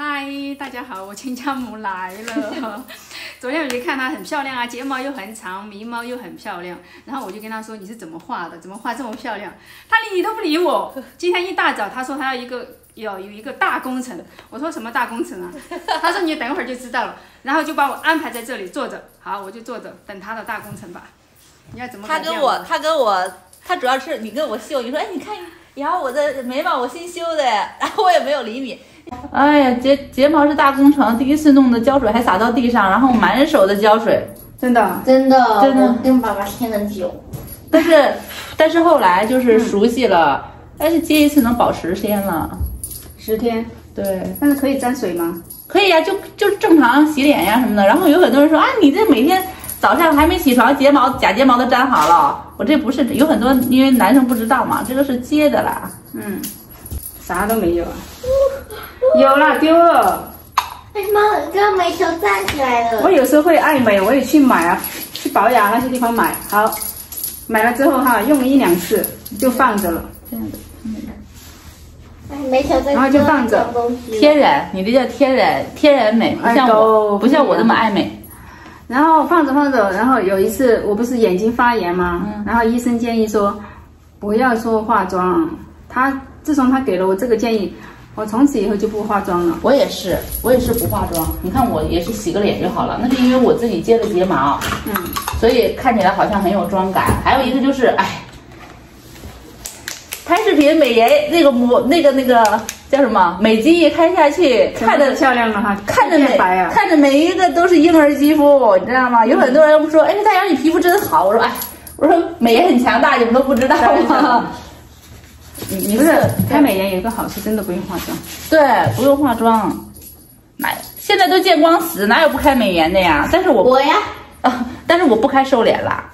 嗨，大家好，我亲家母来了。昨天我就看她很漂亮啊，睫毛又很长，眉毛又很漂亮。然后我就跟她说：“你是怎么画的？怎么画这么漂亮？”她理都不理我。今天一大早，她说她要一个要有一个大工程。我说什么大工程啊？她说你等会儿就知道了。然后就把我安排在这里坐着。好，我就坐着等她的大工程吧。你要怎么？她跟我，她跟我，她主要是你跟我秀，你说哎，你看，然后我的眉毛我新修的，然后我也没有理你。哎呀，睫睫毛是大工程，第一次弄的胶水还洒到地上，然后满手的胶水，真的真的真的跟爸爸贴很久。但是 但是后来就是熟悉了，但是接一次能保十天了，十天，对，但是可以沾水吗？可以呀，就就正常洗脸呀什么的。然后有很多人说啊，你这每天早上还没起床，睫毛假睫毛都粘好了。我这不是有很多，因为男生不知道嘛，这个是接的啦。嗯，啥都没有啊。有了，丢了。为什么这个眉球站起来了？我有时候会爱美，我也去买啊，去保养那些地方买。好，买了之后哈，用了一两次就放着了。这样的，哎，眉球在然后就放着天然，你这叫天然天然美，不像哎我，都不像我那么爱美。然后放着放着，然后有一次我不是眼睛发炎吗？然后医生建议说不要说化妆。他自从他给了我这个建议，我从此以后就不化妆了。我也是，我也是不化妆。你看我也是洗个脸就好了，那是因为我自己接的睫毛，嗯，所以看起来好像很有妆感。还有一个就是，哎，拍视频美颜那个模那个那个叫什么美肌一开下去，看着漂亮了哈，看着美白啊。看着每一个都是婴儿肌肤，你知道吗？有很多人说，哎，大杨你皮肤真好。我说，哎，我说美颜很强大，你们都不知道吗？你你不是开美颜有一个好处，真的不用化妆。对，不用化妆，哪现在都见光死，哪有不开美颜的呀？但是我我呀，啊，但是我不开瘦脸啦，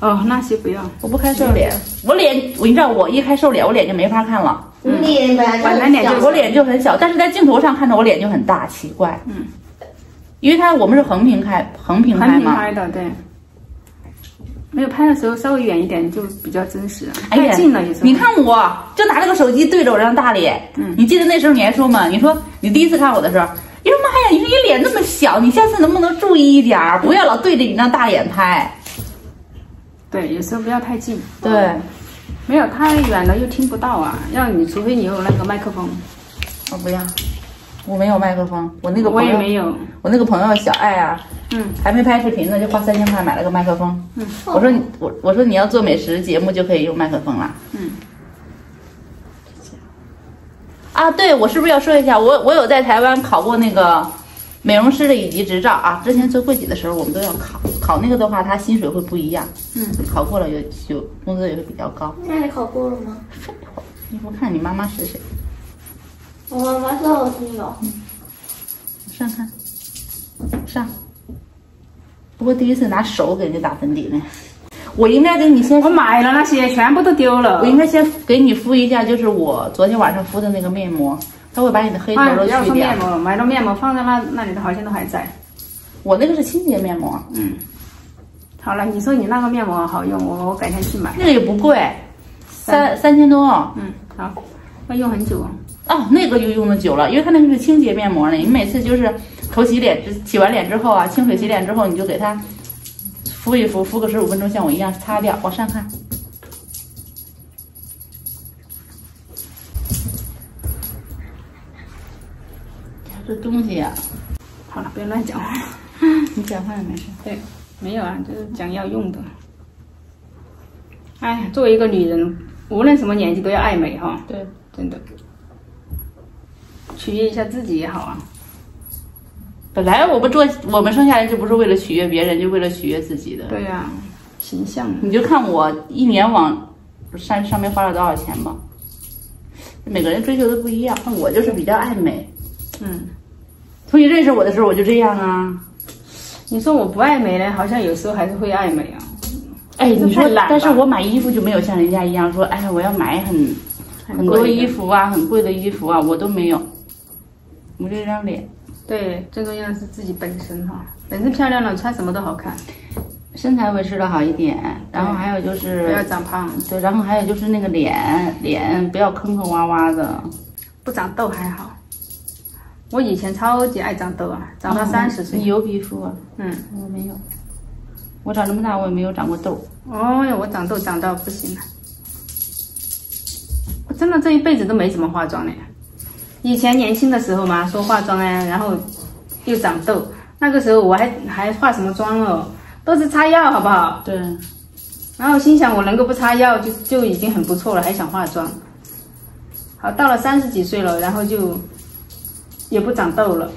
哦，那些不要。我不开瘦脸，我脸，我你知道我一开瘦脸，我脸就没法看了，你脸本来就本来脸就我脸就很小，但是在镜头上看着我脸就很大，奇怪，嗯，因为它我们是横屏开，横屏横开嘛，屏拍的，对。没有拍的时候稍微远一点就比较真实，哎呀太近了有时候。你看我就拿这个手机对着我这张大脸，嗯你记得那时候你还说嘛？你说你第一次看我的时候，你说妈呀，你说你脸那么小，你下次能不能注意一点儿，不要老对着你那大脸拍？对，有时候不要太近。对，没有太远了又听不到啊，要你除非你有那个麦克风，我不要，我没有麦克风，我那个我朋友，也没有。我那个朋友小爱啊，嗯还没拍视频呢，就花三千块买了个麦克风。嗯，我说你我我说你要做美食节目就可以用麦克风了。嗯，啊，对，我是不是要说一下？我我有在台湾考过那个美容师的乙级执照啊。之前做柜姐的时候，我们都要考，考那个的话，他薪水会不一样。嗯，考过了有有工资也会比较高。那你考过了吗？废话，你不看你妈妈是谁？我妈妈说我是有。上看，上。不过第一次拿手给人家打粉底呢，我应该给你先我买了那些，全部都丢了我。应该先给你敷一下，就是我昨天晚上敷的那个面膜，它会把你的黑头哎，都不要去掉说面。膜了，买了面膜放在那那里的好像都还在。我那个是清洁面膜，嗯，好了，你说你那个面膜好用，我我改天去买。那个也不贵，三三千多哦。嗯，好，要用很久。哦，那个就用的久了，因为它那个是清洁面膜呢。你每次就是头洗脸之洗完脸之后啊，清水洗脸之后，你就给它敷一敷，敷个十五分钟，像我一样擦掉。往上看，这东西呀、好了，不要乱讲话。你讲话也没事。对，没有啊，就是讲要用的。哎，作为一个女人，无论什么年纪都要爱美哈，对，真的。取悦一下自己也好啊。本来我们做我们生下来就不是为了取悦别人，就为了取悦自己的。对呀、形象。你就看我一年往上上面花了多少钱吧。每个人追求的不一样，那我就是比较爱美。嗯，从你认识我的时候我就这样啊。你说我不爱美呢，好像有时候还是会爱美啊。哎，你说但是我买衣服就没有像人家一样说，哎，我要买很很多衣服啊，很贵的衣服啊，我都没有。我这张脸，对，最重要的是自己本身哈，本身漂亮了，穿什么都好看，身材维持的好一点，然后还有就是不要长胖，对，然后还有就是那个脸脸不要坑坑洼洼的。不长痘还好。我以前超级爱长痘啊，长到三十岁。你油皮肤啊？嗯，我没有。我长这么大，我也没有长过痘。哦哟，我长痘长到不行了。我真的这一辈子都没怎么化妆呢。以前年轻的时候嘛，说化妆啊，然后又长痘，那个时候我还还化什么妆哦，都是擦药，好不好？对。然后心想我能够不擦药就就已经很不错了，还想化妆。好，到了三十几岁了，然后就也不长痘了，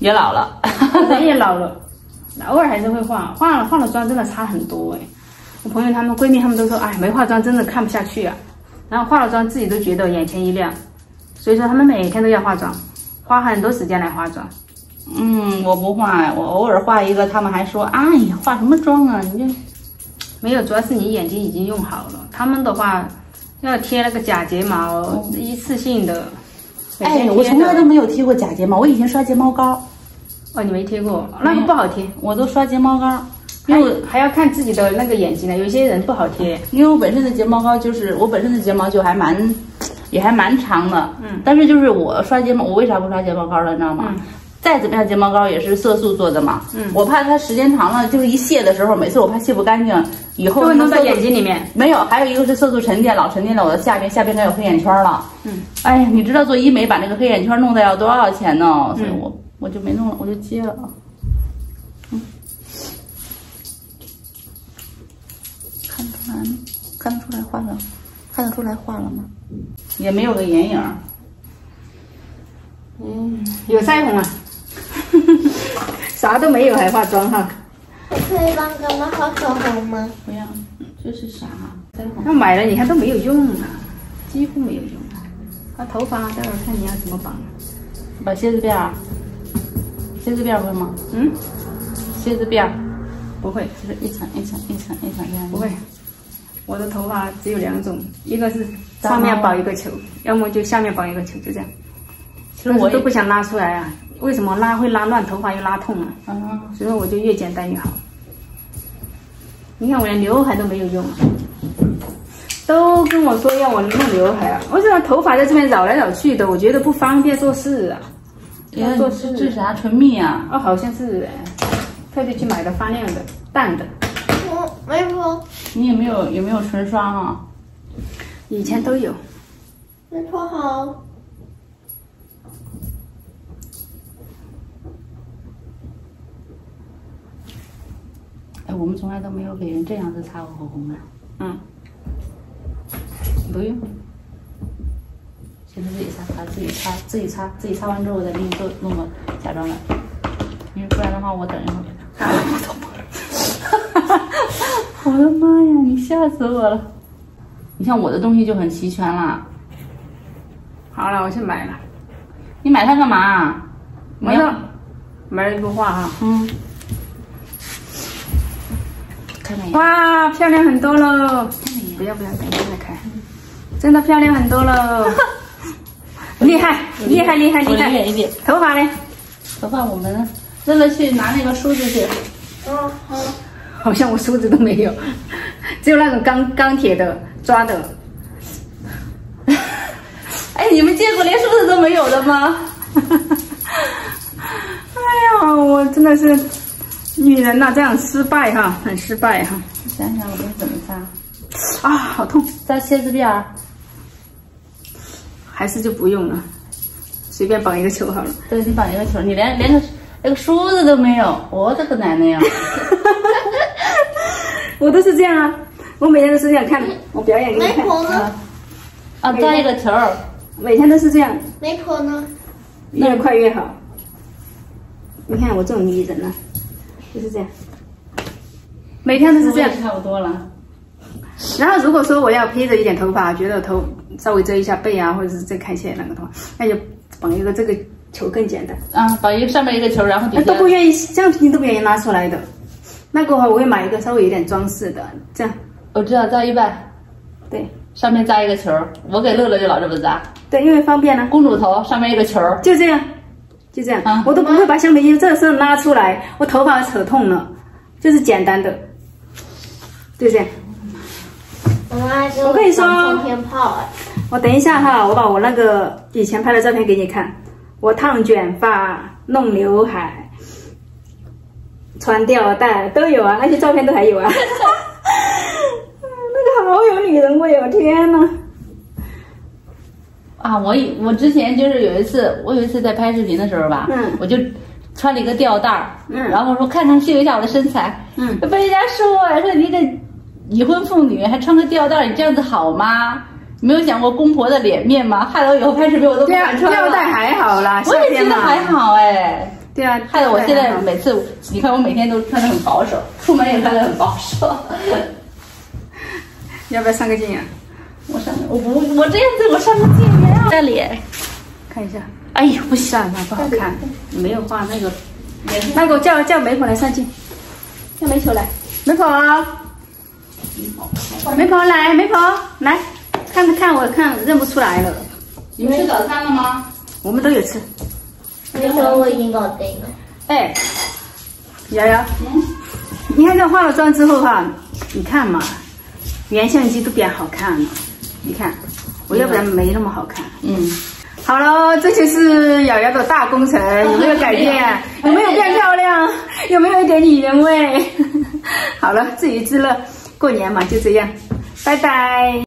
也老了，人也老了，偶尔还是会化，化了化了妆真的差很多哎。我朋友她们闺蜜她们都说，哎，没化妆真的看不下去啊。然后化了妆自己都觉得眼前一亮，所以说他们每天都要化妆，花很多时间来化妆。嗯，我不化，我偶尔化一个，他们还说，哎呀，化什么妆啊？你这没有，主要是你眼睛已经用好了。他们的话要贴那个假睫毛，一次性的。哎，我从来都没有贴过假睫毛，我以前刷睫毛膏。哦，你没贴过，那个不好贴。我都刷睫毛膏，因为还要看自己的那个眼睛呢，有些人不好贴。因为我本身的睫毛膏就是我本身的睫毛就还蛮，也还蛮长的。嗯。但是就是我刷睫毛，我为啥不刷睫毛膏了？你知道吗？嗯。再怎么样，睫毛膏也是色素做的嘛。嗯。我怕它时间长了，就是一卸的时候，每次我怕卸不干净，以后会弄到眼睛里面。没有，还有一个是色素沉淀，老沉淀在我的下边，下边该有黑眼圈了。嗯。哎呀，你知道做医美把那个黑眼圈弄的要多少钱呢？所以我我就没弄了，我就接了。嗯。看得出来吗？看得出来画了？看得出来画了吗？也没有个眼影。嗯，有腮红啊。啥都没有还化妆哈？我可以帮哥们画口红吗？不要，这是啥？腮红？那买了你看都没有用啊，几乎没有用啊。把头发待会儿看你要怎么绑。把蝎子辫儿？蝎子辫儿会吗？嗯？蝎子辫儿不会，就是一层一层一层一层这样。不会，我的头发只有两种，一个是上面绑一个球，要么就下面绑一个球，就这样。其实我都不想拉出来啊。为什么拉会拉乱头发又拉痛啊？啊，所以我就越简单越好。你看我连刘海都没有用，都跟我说要我弄刘海啊！为什么头发在这边绕来绕去的，我觉得不方便做事啊。要做事这啥唇蜜啊？哦，好像是，特地去买的发亮的淡的。我没有。你有没有有没有唇刷啊？以前都有。没搓好。哎，我们从来都没有给人这样子擦过口红啊。嗯，不用，现在自己擦，擦自己擦，自己擦，自己擦完之后我再给你做弄个假装的，因为不然的话我等一会儿！我的妈呀，你吓死我了！你像我的东西就很齐全了。好了，我去买了。你买它干嘛？没有，买了一幅画哈。嗯。哇，漂亮很多喽！不要不要，等一下再开。真的漂亮很多喽，厉害厉害厉害厉害！远一点。头发呢？头发我们乐乐去拿那个梳子去。嗯好。好像我梳子都没有，只有那种钢钢铁的抓的。哎，你们见过连梳子都没有的吗？哎呀，我真的是。女人呐，这样失败哈，很失败哈。想想我该怎么扎？啊，好痛！扎蝎子辫儿，还是就不用了，随便绑一个球好了。对，你绑一个球，你连连个连个梳子都没有，我的个奶奶呀！我都是这样啊，我每天都是这样看，我表演给你看。媒婆呢？啊，扎一个球，每天都是这样。媒婆呢？越快越好。你看我这种女人呢。就是这样，每天都是这样，差不多了。然后如果说我要披着一点头发，觉得头稍微遮一下背啊，或者是再看起来那个头发，那就绑一个这个球更简单。啊，绑一个上面一个球，然后底下都不愿意，橡皮筋都不愿意拉出来的。那个话我会买一个稍微有点装饰的，这样。我知道扎一半，对，上面扎一个球。我给乐乐就老这么扎，对，因为方便呢。公主头上面一个球，就这样。就这样，我都不会把橡皮筋这时候拉出来，我头发扯痛了，就是简单的，就这样。我跟你说，天炮哎！我等一下哈，我把我那个以前拍的照片给你看，我烫卷发、弄刘海、穿吊带都有啊，那些照片都还有啊。那个好有女人味哦！天哪！啊，我以我之前就是有一次，我有一次在拍视频的时候吧，嗯我就穿了一个吊带儿，嗯然后说看看秀一下我的身材，嗯，被人家说啊，说你一个已婚妇女还穿个吊带儿，你这样子好吗？没有想过公婆的脸面吗？害得我以后拍视频我都不敢穿了。吊带还好啦，我也觉得还。好哎，对啊，害得我现在每次，你看我每天都穿的很保守，出门也穿的很保守。要不要上个镜啊？我上我不我这样子我上个镜也要脸，看一下，哎呀不行，算了，不好看，没有画那个。那个我叫叫媒婆来上镜，叫媒婆来，媒婆，媒婆来，媒婆来，看看我看认不出来了，你们吃早餐了吗？我们都有吃。你说我已经搞定了。哎，瑶瑶，你看这化了妆之后哈，你看嘛，原相机都变好看了，你看，我要不然没那么好看。嗯。好了，这就是瑶瑶的大工程，有没有改变？有没有变漂亮？有没有一点女人味？好了，自娱自乐，过年嘛就这样，拜拜。